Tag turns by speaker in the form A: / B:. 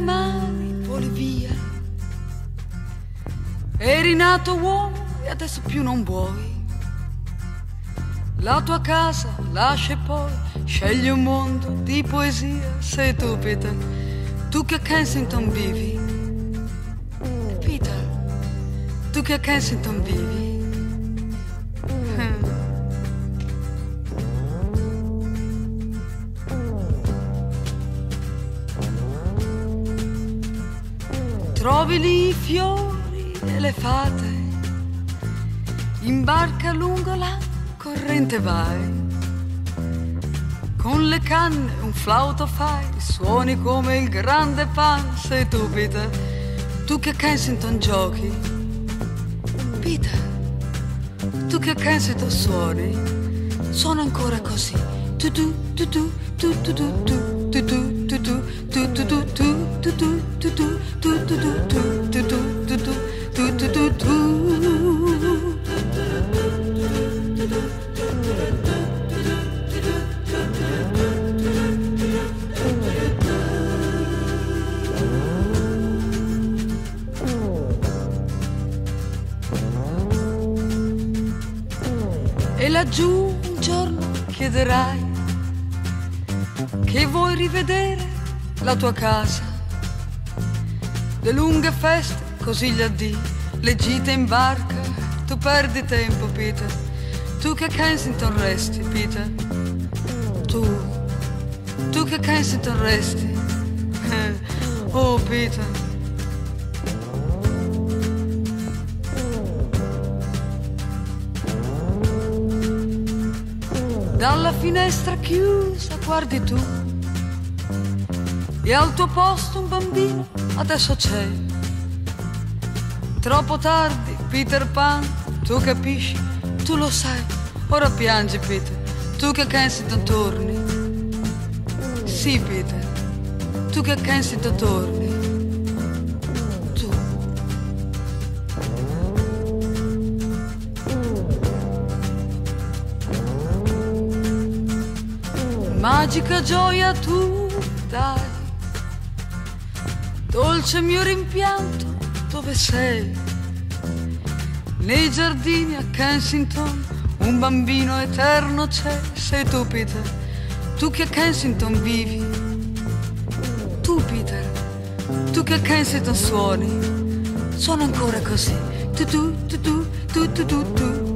A: mani voli via. Eri nato uomo e adesso più non vuoi. La tua casa lascia e poi scegli un mondo di poesia. Sei tu, Peter, tu che a Kensington vivi. Peter, tu che a Kensington vivi. Trovi lì i fiori e le fate, in barca lungo la corrente vai. Con le canne un flauto fai, suoni come il grande pan, sei tu Peter, tu che a Kensington giochi. Peter, tu che a Kensington suoni, suona ancora così. Tu tu tu tu tu tu tu tu e laggiù un giorno chiederai che vuoi rivedere la tua casa. Le lunghe feste, così gli addì, le gite in barca, tu perdi tempo, Peter. Tu che a Kensington resti, Peter. Tu, tu che a Kensington resti. Oh, Peter. Dalla finestra chiusa guardi tu e al tuo posto un bambino adesso c'è. Troppo tardi, Peter Pan, tu capisci, tu lo sai. Ora piangi, Peter, tu che a Kensington torni. Sì, Peter, tu che a Kensington torni. Magica gioia tu dai, dolce mio rimpianto, dove sei? Nei giardini a Kensington un bambino eterno c'è, sei tu Peter, tu che a Kensington vivi. Tu Peter, tu che a Kensington suoni, suona ancora così. Tu tu tu tu tu tu tu tu